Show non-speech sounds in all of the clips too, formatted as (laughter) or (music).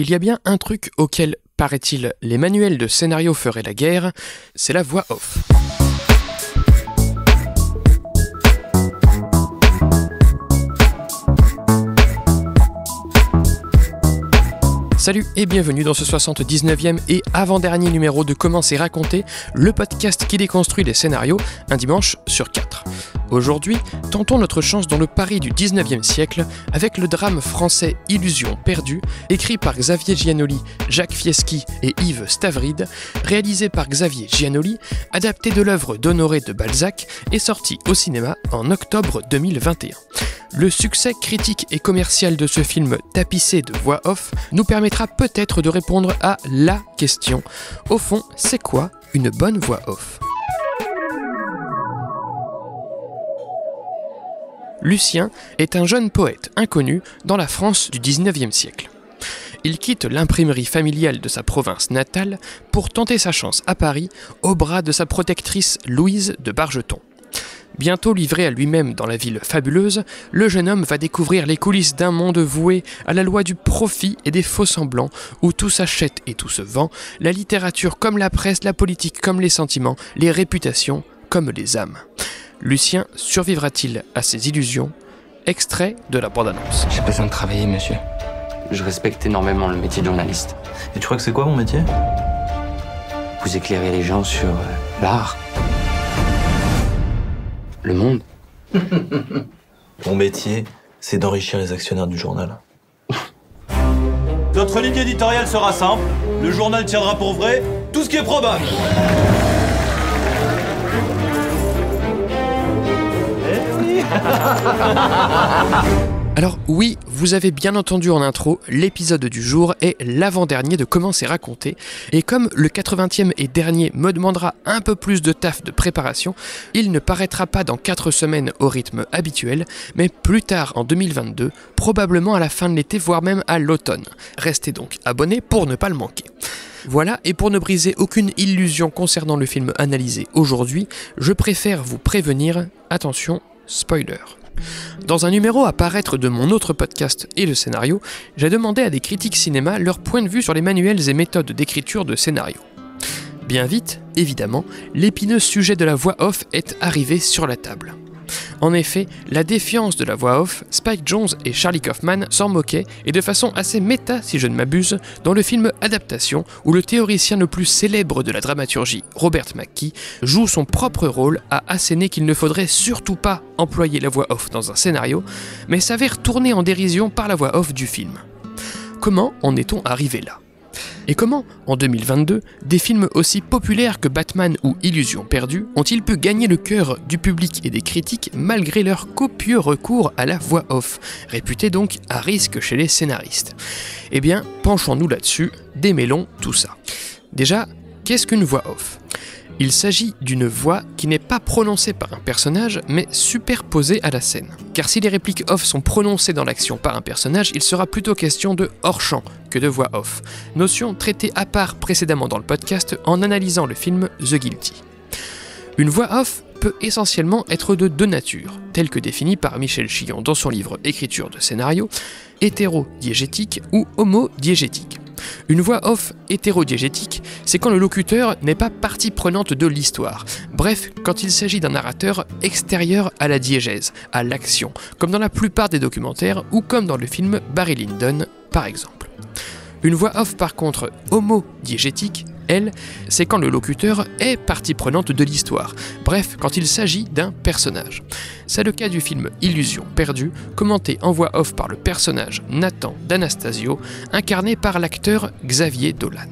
S'il y a bien un truc auquel, paraît-il, les manuels de scénario feraient la guerre, c'est la voix off. Salut et bienvenue dans ce 79e et avant-dernier numéro de Comment c'est raconté, le podcast qui déconstruit les scénarios un dimanche sur quatre. Aujourd'hui, tentons notre chance dans le Paris du 19e siècle avec le drame français Illusion perdue, écrit par Xavier Giannoli, Jacques Fieschi et Yves Stavrid, réalisé par Xavier Giannoli, adapté de l'œuvre d'Honoré de Balzac et sorti au cinéma en octobre 2021. Le succès critique et commercial de ce film tapissé de voix off nous permettra peut-être de répondre à la question. Au fond, c'est quoi une bonne voix off? Lucien est un jeune poète inconnu dans la France du 19e siècle. Il quitte l'imprimerie familiale de sa province natale pour tenter sa chance à Paris au bras de sa protectrice Louise de Bargeton. Bientôt livré à lui-même dans la ville fabuleuse, le jeune homme va découvrir les coulisses d'un monde voué à la loi du profit et des faux semblants, où tout s'achète et tout se vend, la littérature comme la presse, la politique comme les sentiments, les réputations comme les âmes. Lucien survivra-t-il à ses illusions Extrait de la bande-annonce. J'ai besoin de travailler, monsieur. Je respecte énormément le métier de journaliste. Et tu crois que c'est quoi mon métier? Vous éclairez les gens sur euh, l'art, le monde. (laughs) Mon métier, c'est d'enrichir les actionnaires du journal. Notre ligne éditoriale sera simple. Le journal tiendra pour vrai tout ce qui est probable. (laughs) Alors oui, vous avez bien entendu en intro, l'épisode du jour est l'avant-dernier de Comment c'est raconté, et comme le 80e et dernier me demandera un peu plus de taf de préparation, il ne paraîtra pas dans 4 semaines au rythme habituel, mais plus tard en 2022, probablement à la fin de l'été, voire même à l'automne. Restez donc abonnés pour ne pas le manquer. Voilà, et pour ne briser aucune illusion concernant le film analysé aujourd'hui, je préfère vous prévenir, attention, spoiler. Dans un numéro à paraître de mon autre podcast et le scénario, j'ai demandé à des critiques cinéma leur point de vue sur les manuels et méthodes d'écriture de scénario. Bien vite, évidemment, l'épineux sujet de la voix off est arrivé sur la table. En effet, la défiance de la voix off, Spike Jones et Charlie Kaufman s'en moquaient, et de façon assez méta si je ne m'abuse, dans le film Adaptation, où le théoricien le plus célèbre de la dramaturgie, Robert McKee, joue son propre rôle à asséner qu'il ne faudrait surtout pas employer la voix off dans un scénario, mais s'avère tourné en dérision par la voix off du film. Comment en est-on arrivé là? Et comment, en 2022, des films aussi populaires que Batman ou Illusion perdue ont-ils pu gagner le cœur du public et des critiques malgré leur copieux recours à la voix off, réputée donc à risque chez les scénaristes? Eh bien, penchons-nous là-dessus, démêlons tout ça. Déjà, qu'est-ce qu'une voix off? Il s'agit d'une voix qui n'est pas prononcée par un personnage, mais superposée à la scène. Car si les répliques off sont prononcées dans l'action par un personnage, il sera plutôt question de hors-champ que de voix off, notion traitée à part précédemment dans le podcast en analysant le film The Guilty. Une voix off peut essentiellement être de deux natures, telles que définies par Michel Chillon dans son livre Écriture de scénario, hétéro-diégétique ou homo-diégétique. Une voix off hétérodiégétique, c'est quand le locuteur n'est pas partie prenante de l'histoire. Bref, quand il s'agit d'un narrateur extérieur à la diégèse, à l'action, comme dans la plupart des documentaires ou comme dans le film Barry Lyndon par exemple. Une voix off par contre homo-diégétique, elle, c'est quand le locuteur est partie prenante de l'histoire. Bref, quand il s'agit d'un personnage. C'est le cas du film Illusion perdue, commenté en voix off par le personnage Nathan d'Anastasio, incarné par l'acteur Xavier Dolan.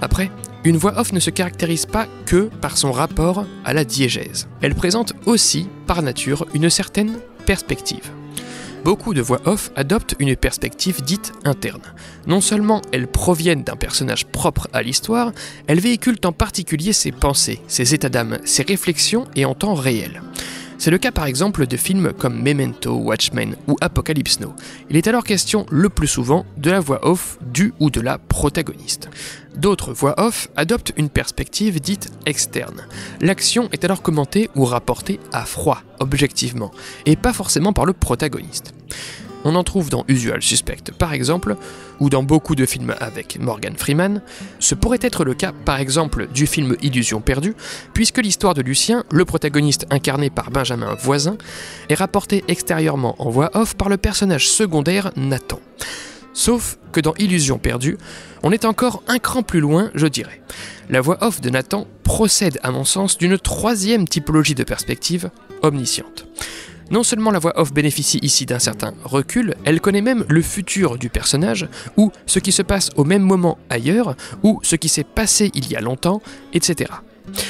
Après, une voix off ne se caractérise pas que par son rapport à la diégèse. Elle présente aussi, par nature, une certaine perspective beaucoup de voix off adoptent une perspective dite interne. Non seulement elles proviennent d'un personnage propre à l'histoire, elles véhiculent en particulier ses pensées, ses états d'âme, ses réflexions et en temps réel. C'est le cas par exemple de films comme Memento, Watchmen ou Apocalypse Now. Il est alors question le plus souvent de la voix off du ou de la protagoniste. D'autres voix off adoptent une perspective dite externe. L'action est alors commentée ou rapportée à froid, objectivement, et pas forcément par le protagoniste. On en trouve dans Usual Suspect par exemple, ou dans beaucoup de films avec Morgan Freeman. Ce pourrait être le cas par exemple du film Illusion perdue, puisque l'histoire de Lucien, le protagoniste incarné par Benjamin Voisin, est rapportée extérieurement en voix off par le personnage secondaire Nathan. Sauf que dans Illusion perdue, on est encore un cran plus loin, je dirais. La voix off de Nathan procède, à mon sens, d'une troisième typologie de perspective, omnisciente. Non seulement la voix off bénéficie ici d'un certain recul, elle connaît même le futur du personnage, ou ce qui se passe au même moment ailleurs, ou ce qui s'est passé il y a longtemps, etc.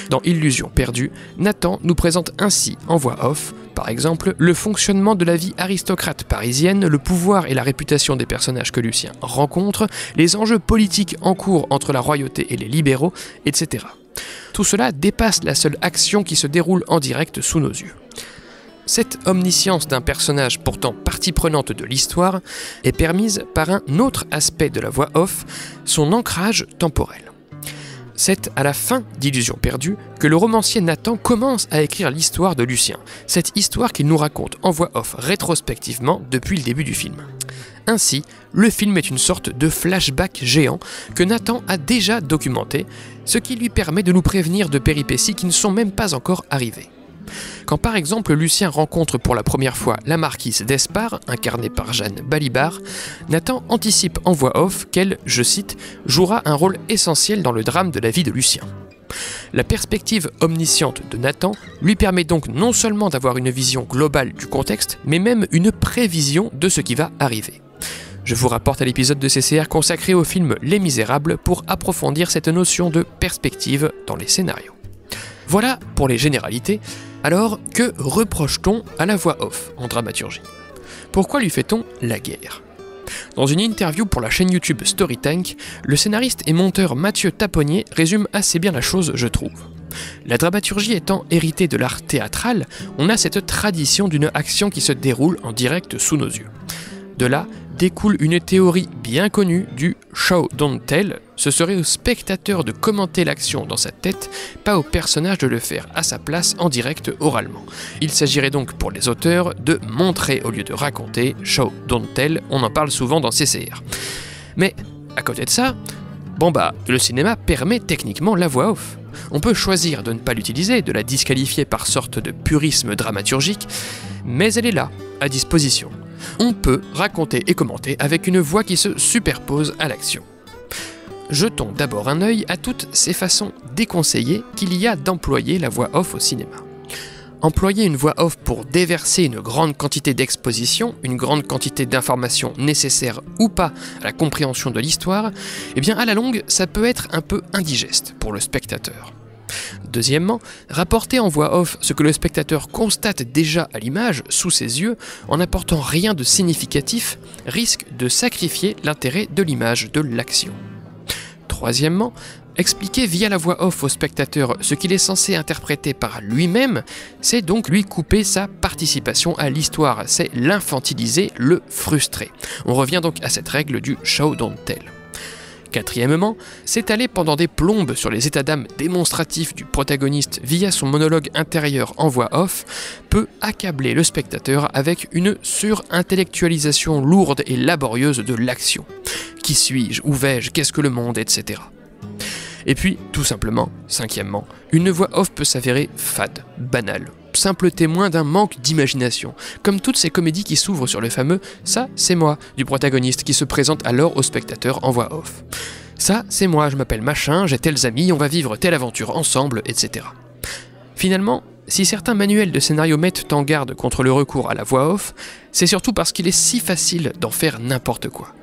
Dans Illusion perdue, Nathan nous présente ainsi en voix off, par exemple, le fonctionnement de la vie aristocrate parisienne, le pouvoir et la réputation des personnages que Lucien rencontre, les enjeux politiques en cours entre la royauté et les libéraux, etc. Tout cela dépasse la seule action qui se déroule en direct sous nos yeux. Cette omniscience d'un personnage pourtant partie prenante de l'histoire est permise par un autre aspect de la voix off, son ancrage temporel. C'est à la fin d'Illusion perdue que le romancier Nathan commence à écrire l'histoire de Lucien, cette histoire qu'il nous raconte en voix off rétrospectivement depuis le début du film. Ainsi, le film est une sorte de flashback géant que Nathan a déjà documenté, ce qui lui permet de nous prévenir de péripéties qui ne sont même pas encore arrivées. Quand par exemple Lucien rencontre pour la première fois la marquise d'Espard, incarnée par Jeanne Balibar, Nathan anticipe en voix off qu'elle, je cite, jouera un rôle essentiel dans le drame de la vie de Lucien. La perspective omnisciente de Nathan lui permet donc non seulement d'avoir une vision globale du contexte, mais même une prévision de ce qui va arriver. Je vous rapporte à l'épisode de CCR consacré au film Les Misérables pour approfondir cette notion de perspective dans les scénarios. Voilà pour les généralités, alors, que reproche-t-on à la voix off en dramaturgie? Pourquoi lui fait-on la guerre? Dans une interview pour la chaîne YouTube Storytank, le scénariste et monteur Mathieu Taponnier résume assez bien la chose, je trouve. La dramaturgie étant héritée de l'art théâtral, on a cette tradition d'une action qui se déroule en direct sous nos yeux. De là découle une théorie bien connue du show don't tell. Ce serait au spectateur de commenter l'action dans sa tête, pas au personnage de le faire à sa place en direct oralement. Il s'agirait donc pour les auteurs de montrer au lieu de raconter, show don't tell, on en parle souvent dans CCR. Mais à côté de ça, bon bah, le cinéma permet techniquement la voix off. On peut choisir de ne pas l'utiliser, de la disqualifier par sorte de purisme dramaturgique, mais elle est là, à disposition on peut raconter et commenter avec une voix qui se superpose à l'action. Jetons d'abord un œil à toutes ces façons déconseillées qu'il y a d'employer la voix off au cinéma. Employer une voix off pour déverser une grande quantité d'exposition, une grande quantité d'informations nécessaires ou pas à la compréhension de l'histoire, eh bien à la longue, ça peut être un peu indigeste pour le spectateur. Deuxièmement, rapporter en voix off ce que le spectateur constate déjà à l'image, sous ses yeux, en n'apportant rien de significatif, risque de sacrifier l'intérêt de l'image de l'action. Troisièmement, expliquer via la voix off au spectateur ce qu'il est censé interpréter par lui-même, c'est donc lui couper sa participation à l'histoire, c'est l'infantiliser, le frustrer. On revient donc à cette règle du show don't tell. Quatrièmement, s'étaler pendant des plombes sur les états d'âme démonstratifs du protagoniste via son monologue intérieur en voix off peut accabler le spectateur avec une surintellectualisation lourde et laborieuse de l'action. Qui suis-je? Où vais-je? Qu'est-ce que le monde? Etc. Et puis, tout simplement, cinquièmement, une voix off peut s'avérer fade, banale, simple témoin d'un manque d'imagination, comme toutes ces comédies qui s'ouvrent sur le fameux Ça, c'est moi du protagoniste qui se présente alors au spectateur en voix off. Ça, c'est moi, je m'appelle machin, j'ai tels amis, on va vivre telle aventure ensemble, etc. Finalement, si certains manuels de scénario mettent en garde contre le recours à la voix off, c'est surtout parce qu'il est si facile d'en faire n'importe quoi.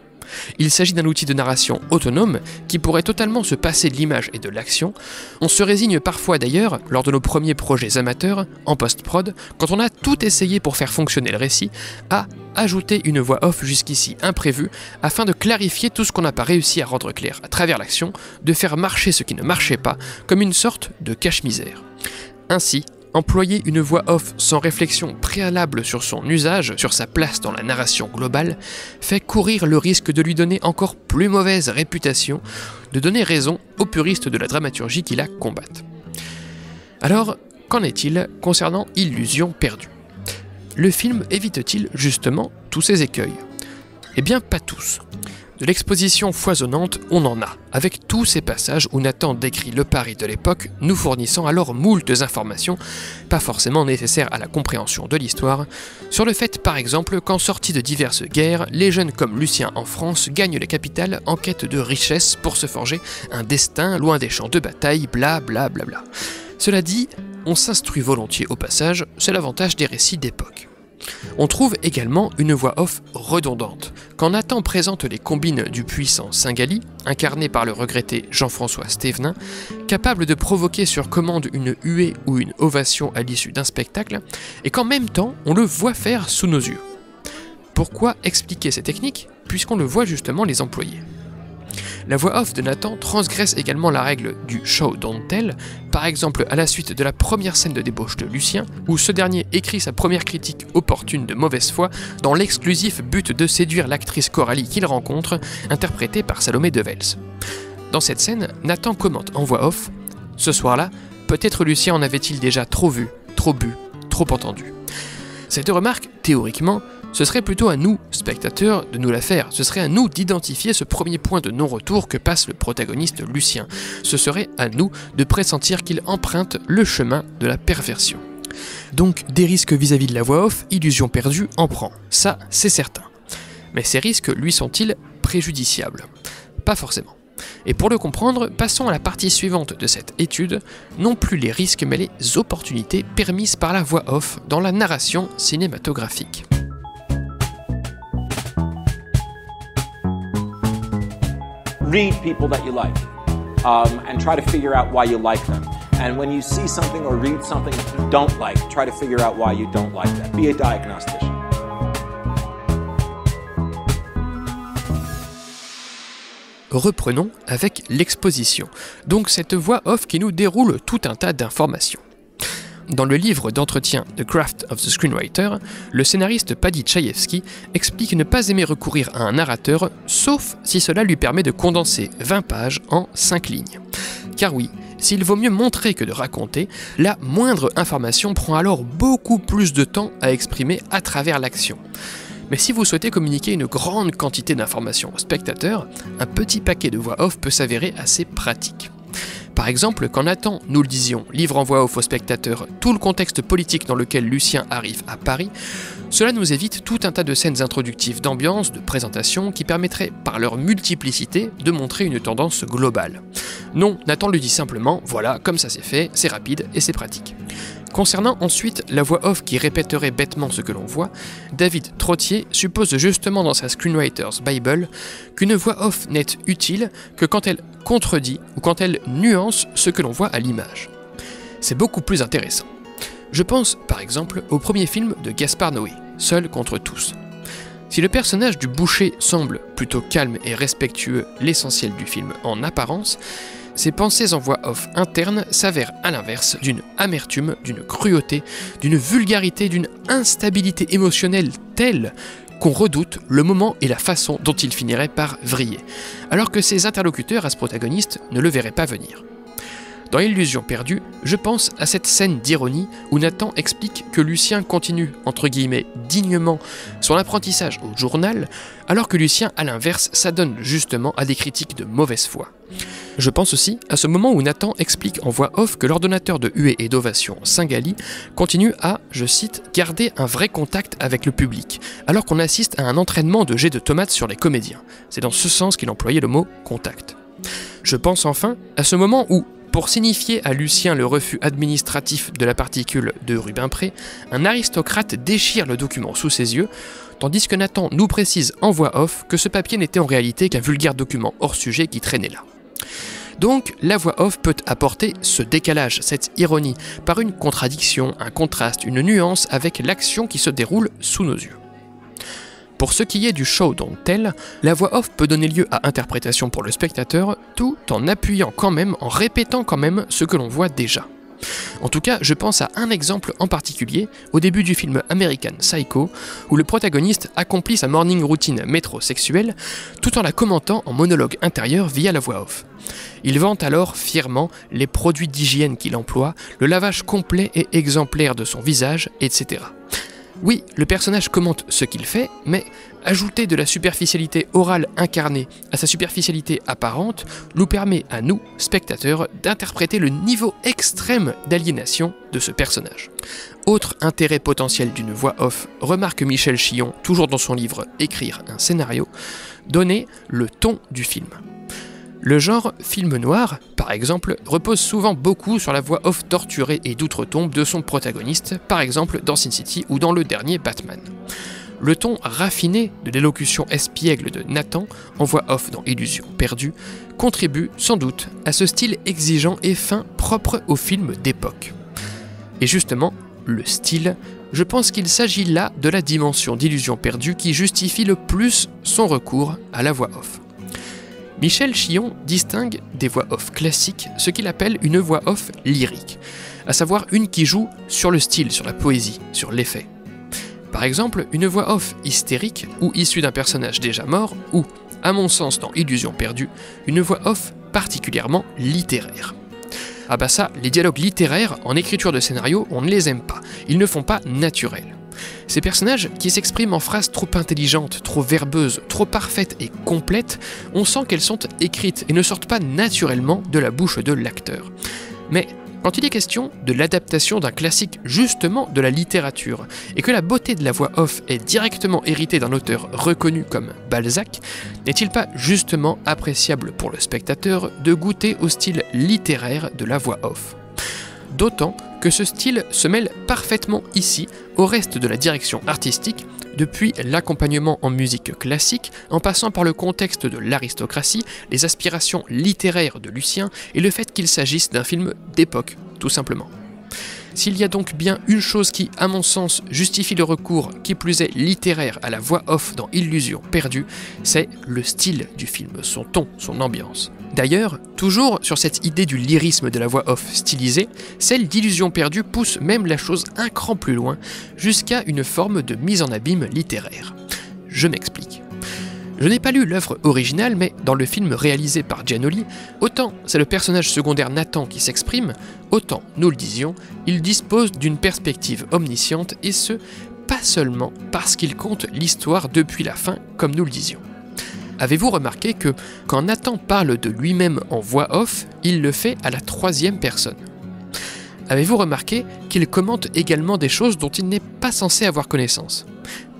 Il s'agit d'un outil de narration autonome qui pourrait totalement se passer de l'image et de l'action. On se résigne parfois d'ailleurs, lors de nos premiers projets amateurs, en post-prod, quand on a tout essayé pour faire fonctionner le récit, à ajouter une voix off jusqu'ici imprévue afin de clarifier tout ce qu'on n'a pas réussi à rendre clair à travers l'action, de faire marcher ce qui ne marchait pas, comme une sorte de cache-misère. Ainsi, Employer une voix off sans réflexion préalable sur son usage, sur sa place dans la narration globale, fait courir le risque de lui donner encore plus mauvaise réputation, de donner raison aux puristes de la dramaturgie qui la combattent. Alors, qu'en est-il concernant Illusion perdue? Le film évite-t-il justement tous ces écueils? Eh bien pas tous. De l'exposition foisonnante, on en a, avec tous ces passages où Nathan décrit le Paris de l'époque, nous fournissant alors moultes informations, pas forcément nécessaires à la compréhension de l'histoire, sur le fait par exemple qu'en sortie de diverses guerres, les jeunes comme Lucien en France gagnent les capitales en quête de richesse pour se forger un destin loin des champs de bataille, bla bla bla bla. Cela dit, on s'instruit volontiers au passage, c'est l'avantage des récits d'époque. On trouve également une voix off redondante. Quand Nathan présente les combines du puissant Singali, incarné par le regretté Jean-François Stévenin, capable de provoquer sur commande une huée ou une ovation à l'issue d'un spectacle, et qu'en même temps on le voit faire sous nos yeux. Pourquoi expliquer ces techniques puisqu'on le voit justement les employer la voix off de Nathan transgresse également la règle du show don't tell, par exemple à la suite de la première scène de débauche de Lucien, où ce dernier écrit sa première critique opportune de mauvaise foi dans l'exclusif but de séduire l'actrice Coralie qu'il rencontre, interprétée par Salomé Devels. Dans cette scène, Nathan commente en voix off Ce soir-là, peut-être Lucien en avait-il déjà trop vu, trop bu, trop entendu. Cette remarque, théoriquement, ce serait plutôt à nous, spectateurs, de nous la faire. Ce serait à nous d'identifier ce premier point de non-retour que passe le protagoniste Lucien. Ce serait à nous de pressentir qu'il emprunte le chemin de la perversion. Donc des risques vis-à-vis de la voix off, illusion perdue en prend. Ça, c'est certain. Mais ces risques lui sont-ils préjudiciables? Pas forcément. Et pour le comprendre, passons à la partie suivante de cette étude, non plus les risques mais les opportunités permises par la voix off dans la narration cinématographique. Read people that you like um, and try to figure out why you like them. And when you see something or read something you don't like, try to figure out why you don't like that. Be a diagnostician. Reprenons avec l'exposition, donc cette voix off qui nous déroule tout un tas d'informations. Dans le livre d'entretien The Craft of the Screenwriter, le scénariste Paddy Chayefsky explique ne pas aimer recourir à un narrateur, sauf si cela lui permet de condenser 20 pages en 5 lignes. Car oui, s'il vaut mieux montrer que de raconter, la moindre information prend alors beaucoup plus de temps à exprimer à travers l'action. Mais si vous souhaitez communiquer une grande quantité d'informations au spectateur, un petit paquet de voix off peut s'avérer assez pratique. Par exemple, quand Nathan, nous le disions, livre en voix off aux spectateurs tout le contexte politique dans lequel Lucien arrive à Paris, cela nous évite tout un tas de scènes introductives d'ambiance, de présentation, qui permettraient, par leur multiplicité, de montrer une tendance globale. Non, Nathan lui dit simplement, voilà, comme ça c'est fait, c'est rapide et c'est pratique. Concernant ensuite la voix off qui répéterait bêtement ce que l'on voit, David Trottier suppose justement dans sa Screenwriter's Bible qu'une voix off n'est utile que quand elle contredit ou quand elle nuance ce que l'on voit à l'image. C'est beaucoup plus intéressant. Je pense par exemple au premier film de Gaspard Noé, Seul contre tous. Si le personnage du boucher semble plutôt calme et respectueux l'essentiel du film en apparence, ses pensées en voix off interne s'avèrent à l'inverse d'une amertume, d'une cruauté, d'une vulgarité, d'une instabilité émotionnelle telle qu'on redoute le moment et la façon dont il finirait par vriller, alors que ses interlocuteurs à ce protagoniste ne le verraient pas venir. Dans Illusion perdue, je pense à cette scène d'ironie où Nathan explique que Lucien continue, entre guillemets, dignement son apprentissage au journal, alors que Lucien, à l'inverse, s'adonne justement à des critiques de mauvaise foi. Je pense aussi à ce moment où Nathan explique en voix off que l'ordonnateur de huée et d'ovation Singali continue à, je cite, garder un vrai contact avec le public, alors qu'on assiste à un entraînement de jet de tomates sur les comédiens. C'est dans ce sens qu'il employait le mot contact. Je pense enfin à ce moment où, pour signifier à Lucien le refus administratif de la particule de Rubempré, un aristocrate déchire le document sous ses yeux, tandis que Nathan nous précise en voix off que ce papier n'était en réalité qu'un vulgaire document hors sujet qui traînait là. Donc la voix off peut apporter ce décalage, cette ironie, par une contradiction, un contraste, une nuance avec l'action qui se déroule sous nos yeux. Pour ce qui est du show dont tel, la voix off peut donner lieu à interprétation pour le spectateur, tout en appuyant quand même, en répétant quand même ce que l'on voit déjà. En tout cas, je pense à un exemple en particulier, au début du film American Psycho, où le protagoniste accomplit sa morning routine métrosexuelle tout en la commentant en monologue intérieur via la voix off. Il vante alors fièrement les produits d'hygiène qu'il emploie, le lavage complet et exemplaire de son visage, etc. Oui, le personnage commente ce qu'il fait, mais ajouter de la superficialité orale incarnée à sa superficialité apparente nous permet à nous, spectateurs, d'interpréter le niveau extrême d'aliénation de ce personnage. Autre intérêt potentiel d'une voix off, remarque Michel Chillon, toujours dans son livre Écrire un scénario, donner le ton du film. Le genre film noir, par exemple, repose souvent beaucoup sur la voix off torturée et d'outre-tombe de son protagoniste, par exemple dans Sin City ou dans le dernier Batman. Le ton raffiné de l'élocution espiègle de Nathan, en voix off dans Illusion perdue, contribue sans doute à ce style exigeant et fin propre au film d'époque. Et justement, le style, je pense qu'il s'agit là de la dimension d'Illusion perdue qui justifie le plus son recours à la voix off. Michel Chillon distingue des voix off classiques ce qu'il appelle une voix off lyrique, à savoir une qui joue sur le style, sur la poésie, sur l'effet. Par exemple, une voix off hystérique ou issue d'un personnage déjà mort, ou, à mon sens dans Illusion perdue, une voix off particulièrement littéraire. Ah bah ça, les dialogues littéraires en écriture de scénario, on ne les aime pas, ils ne font pas naturels. Ces personnages qui s'expriment en phrases trop intelligentes, trop verbeuses, trop parfaites et complètes, on sent qu'elles sont écrites et ne sortent pas naturellement de la bouche de l'acteur. Mais quand il est question de l'adaptation d'un classique justement de la littérature, et que la beauté de la voix off est directement héritée d'un auteur reconnu comme Balzac, n'est-il pas justement appréciable pour le spectateur de goûter au style littéraire de la voix off? D'autant que ce style se mêle parfaitement ici au reste de la direction artistique, depuis l'accompagnement en musique classique, en passant par le contexte de l'aristocratie, les aspirations littéraires de Lucien et le fait qu'il s'agisse d'un film d'époque, tout simplement. S'il y a donc bien une chose qui, à mon sens, justifie le recours, qui plus est littéraire, à la voix off dans Illusion perdue, c'est le style du film, son ton, son ambiance. D'ailleurs, toujours sur cette idée du lyrisme de la voix off stylisée, celle d'Illusion perdue pousse même la chose un cran plus loin, jusqu'à une forme de mise en abîme littéraire. Je m'explique. Je n'ai pas lu l'œuvre originale, mais dans le film réalisé par Giannoli, autant c'est le personnage secondaire Nathan qui s'exprime, autant, nous le disions, il dispose d'une perspective omnisciente, et ce, pas seulement parce qu'il compte l'histoire depuis la fin, comme nous le disions. Avez-vous remarqué que quand Nathan parle de lui-même en voix off, il le fait à la troisième personne? Avez-vous remarqué qu'il commente également des choses dont il n'est pas censé avoir connaissance?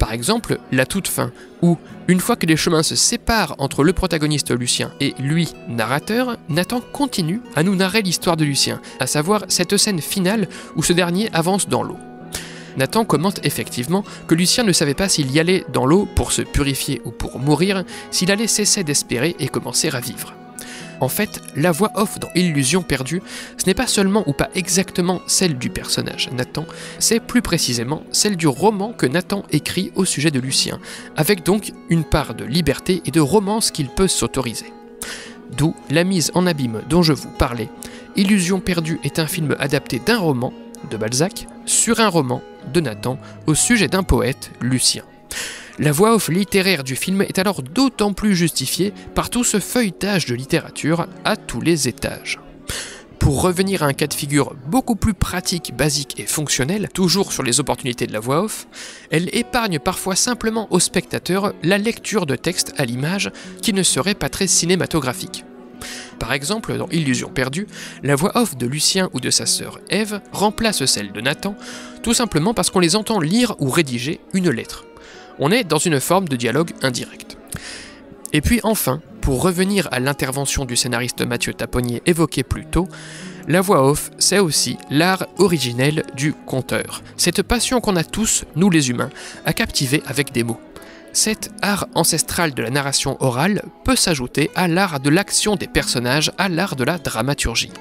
Par exemple, la toute fin, où, une fois que les chemins se séparent entre le protagoniste Lucien et lui, narrateur, Nathan continue à nous narrer l'histoire de Lucien, à savoir cette scène finale où ce dernier avance dans l'eau. Nathan commente effectivement que Lucien ne savait pas s'il y allait dans l'eau pour se purifier ou pour mourir, s'il allait cesser d'espérer et commencer à vivre. En fait, la voix off dans Illusion perdue, ce n'est pas seulement ou pas exactement celle du personnage Nathan, c'est plus précisément celle du roman que Nathan écrit au sujet de Lucien, avec donc une part de liberté et de romance qu'il peut s'autoriser. D'où la mise en abîme dont je vous parlais. Illusion perdue est un film adapté d'un roman de Balzac sur un roman de Nathan au sujet d'un poète, Lucien. La voix off littéraire du film est alors d'autant plus justifiée par tout ce feuilletage de littérature à tous les étages. Pour revenir à un cas de figure beaucoup plus pratique, basique et fonctionnel, toujours sur les opportunités de la voix off, elle épargne parfois simplement au spectateur la lecture de texte à l'image qui ne serait pas très cinématographique. Par exemple, dans Illusion perdue, la voix off de Lucien ou de sa sœur Eve remplace celle de Nathan, tout simplement parce qu'on les entend lire ou rédiger une lettre. On est dans une forme de dialogue indirect. Et puis enfin, pour revenir à l'intervention du scénariste Mathieu Taponnier évoquée plus tôt, la voix off, c'est aussi l'art originel du conteur. Cette passion qu'on a tous, nous les humains, à captiver avec des mots. Cet art ancestral de la narration orale peut s'ajouter à l'art de l'action des personnages, à l'art de la dramaturgie.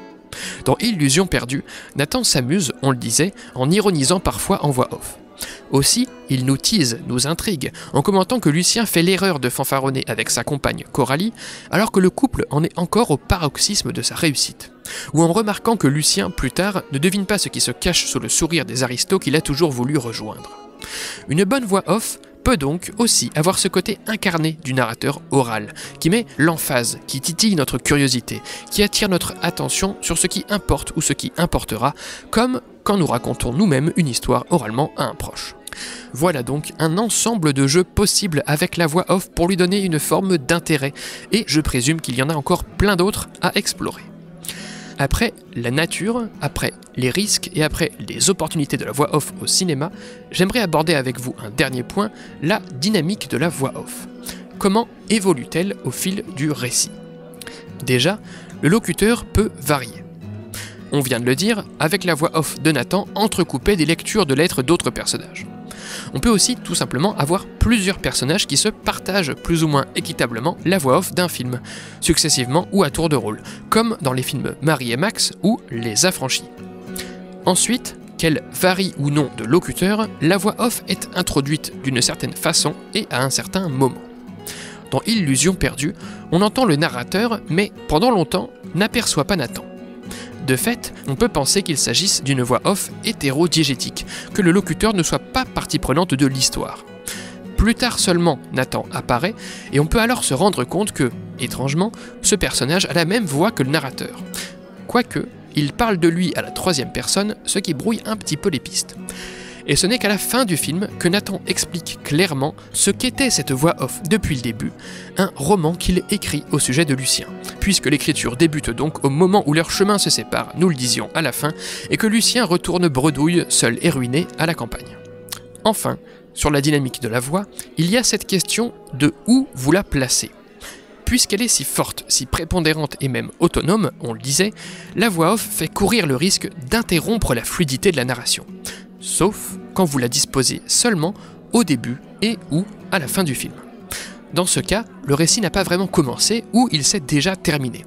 Dans Illusion perdue, Nathan s'amuse, on le disait, en ironisant parfois en voix off. Aussi, il nous tease, nous intrigue, en commentant que Lucien fait l'erreur de fanfaronner avec sa compagne Coralie, alors que le couple en est encore au paroxysme de sa réussite. Ou en remarquant que Lucien, plus tard, ne devine pas ce qui se cache sous le sourire des aristos qu'il a toujours voulu rejoindre. Une bonne voix off peut donc aussi avoir ce côté incarné du narrateur oral, qui met l'emphase, qui titille notre curiosité, qui attire notre attention sur ce qui importe ou ce qui importera, comme quand nous racontons nous-mêmes une histoire oralement à un proche. Voilà donc un ensemble de jeux possibles avec la voix off pour lui donner une forme d'intérêt, et je présume qu'il y en a encore plein d'autres à explorer. Après la nature, après les risques et après les opportunités de la voix off au cinéma, j'aimerais aborder avec vous un dernier point, la dynamique de la voix off. Comment évolue-t-elle au fil du récit? Déjà, le locuteur peut varier. On vient de le dire, avec la voix off de Nathan entrecoupée des lectures de lettres d'autres personnages. On peut aussi tout simplement avoir plusieurs personnages qui se partagent plus ou moins équitablement la voix off d'un film, successivement ou à tour de rôle, comme dans les films Marie et Max ou Les Affranchis. Ensuite, qu'elle varie ou non de locuteur, la voix off est introduite d'une certaine façon et à un certain moment. Dans Illusion perdue, on entend le narrateur, mais pendant longtemps n'aperçoit pas Nathan. De fait, on peut penser qu'il s'agisse d'une voix off hétérodiégétique, que le locuteur ne soit pas partie prenante de l'histoire. Plus tard seulement, Nathan apparaît, et on peut alors se rendre compte que, étrangement, ce personnage a la même voix que le narrateur. Quoique, il parle de lui à la troisième personne, ce qui brouille un petit peu les pistes. Et ce n'est qu'à la fin du film que Nathan explique clairement ce qu'était cette voix off depuis le début, un roman qu'il écrit au sujet de Lucien. Puisque l'écriture débute donc au moment où leurs chemins se séparent, nous le disions à la fin, et que Lucien retourne bredouille, seul et ruiné, à la campagne. Enfin, sur la dynamique de la voix, il y a cette question de où vous la placez. Puisqu'elle est si forte, si prépondérante et même autonome, on le disait, la voix off fait courir le risque d'interrompre la fluidité de la narration sauf quand vous la disposez seulement au début et ou à la fin du film. Dans ce cas, le récit n'a pas vraiment commencé ou il s'est déjà terminé.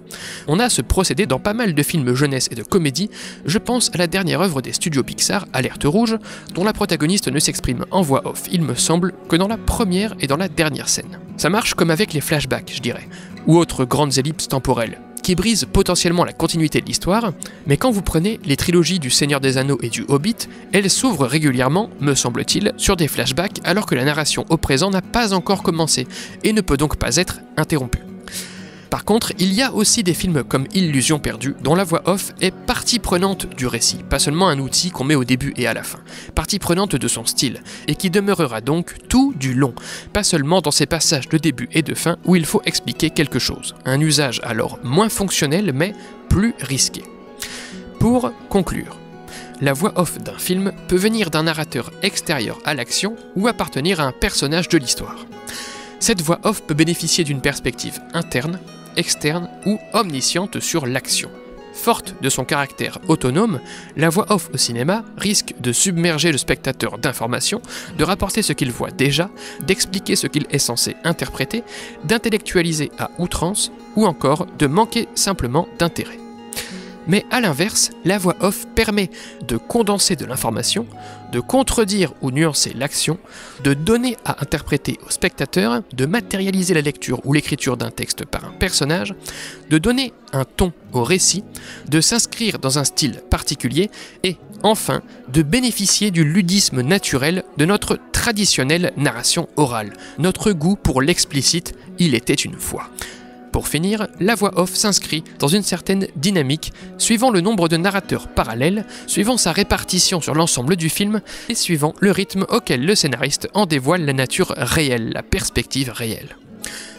On a ce procédé dans pas mal de films jeunesse et de comédie, je pense à la dernière œuvre des studios Pixar, Alerte Rouge, dont la protagoniste ne s'exprime en voix off, il me semble, que dans la première et dans la dernière scène. Ça marche comme avec les flashbacks, je dirais, ou autres grandes ellipses temporelles qui brise potentiellement la continuité de l'histoire, mais quand vous prenez les trilogies du Seigneur des Anneaux et du Hobbit, elles s'ouvrent régulièrement, me semble-t-il, sur des flashbacks alors que la narration au présent n'a pas encore commencé et ne peut donc pas être interrompue. Par contre, il y a aussi des films comme Illusion perdue, dont la voix off est partie prenante du récit, pas seulement un outil qu'on met au début et à la fin, partie prenante de son style, et qui demeurera donc tout du long, pas seulement dans ces passages de début et de fin où il faut expliquer quelque chose, un usage alors moins fonctionnel mais plus risqué. Pour conclure, la voix off d'un film peut venir d'un narrateur extérieur à l'action ou appartenir à un personnage de l'histoire. Cette voix off peut bénéficier d'une perspective interne, externe ou omnisciente sur l'action. Forte de son caractère autonome, la voix off au cinéma risque de submerger le spectateur d'informations, de rapporter ce qu'il voit déjà, d'expliquer ce qu'il est censé interpréter, d'intellectualiser à outrance ou encore de manquer simplement d'intérêt. Mais à l'inverse, la voix off permet de condenser de l'information, de contredire ou nuancer l'action, de donner à interpréter au spectateur, de matérialiser la lecture ou l'écriture d'un texte par un personnage, de donner un ton au récit, de s'inscrire dans un style particulier et, enfin, de bénéficier du ludisme naturel de notre traditionnelle narration orale, notre goût pour l'explicite, il était une fois. Pour finir, la voix off s'inscrit dans une certaine dynamique, suivant le nombre de narrateurs parallèles, suivant sa répartition sur l'ensemble du film, et suivant le rythme auquel le scénariste en dévoile la nature réelle, la perspective réelle.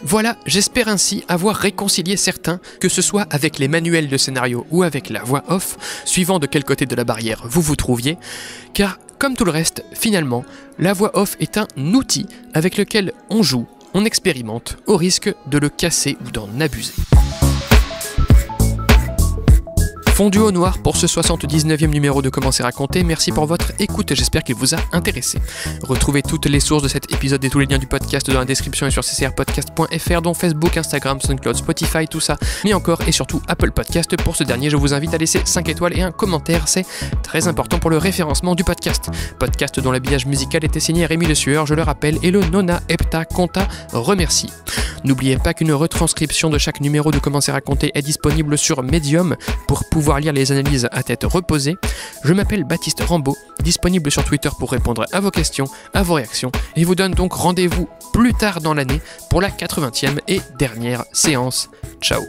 Voilà, j'espère ainsi avoir réconcilié certains, que ce soit avec les manuels de scénario ou avec la voix off, suivant de quel côté de la barrière vous vous trouviez, car comme tout le reste, finalement, la voix off est un outil avec lequel on joue, on expérimente au risque de le casser ou d'en abuser. Fondu au noir pour ce 79e numéro de Comment c'est raconté. Merci pour votre écoute, j'espère qu'il vous a intéressé. Retrouvez toutes les sources de cet épisode et tous les liens du podcast dans la description et sur ccrpodcast.fr, dont Facebook, Instagram, SoundCloud, Spotify, tout ça, mais encore et surtout Apple Podcast. Pour ce dernier, je vous invite à laisser 5 étoiles et un commentaire, c'est très important pour le référencement du podcast. Podcast dont l'habillage musical était signé Rémi Le Sueur, je le rappelle, et le Nona Epta Conta remercie. N'oubliez pas qu'une retranscription de chaque numéro de Comment c'est raconté est disponible sur Medium pour lire les analyses à tête reposée. Je m'appelle Baptiste Rambaud, disponible sur Twitter pour répondre à vos questions, à vos réactions, et vous donne donc rendez-vous plus tard dans l'année pour la 80e et dernière séance. Ciao